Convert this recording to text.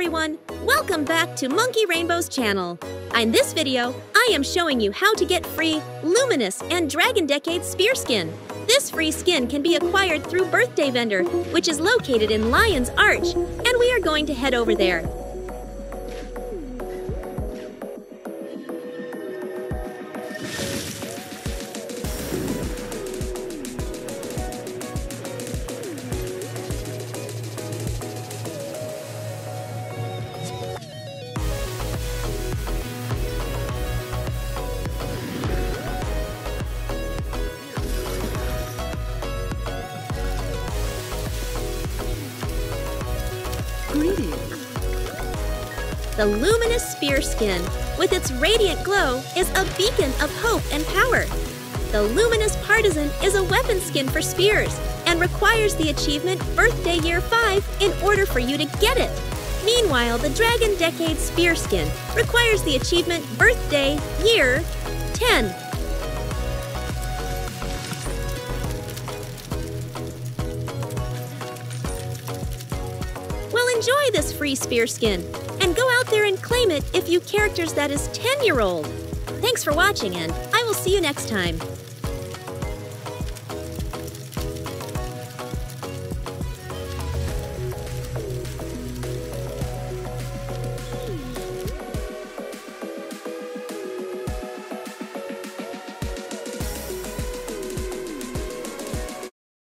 everyone! Welcome back to Monkey Rainbow's channel. In this video, I am showing you how to get free Luminous and Dragon Decade Spear Skin. This free skin can be acquired through Birthday Vendor, which is located in Lion's Arch, and we are going to head over there. Greetings. The luminous spear skin, with its radiant glow, is a beacon of hope and power. The luminous partisan is a weapon skin for spears and requires the achievement Birthday Year 5 in order for you to get it. Meanwhile, the Dragon Decade spear skin requires the achievement Birthday Year 10. Enjoy this free spear skin and go out there and claim it if you characters that is 10 year old. Thanks for watching, and I will see you next time.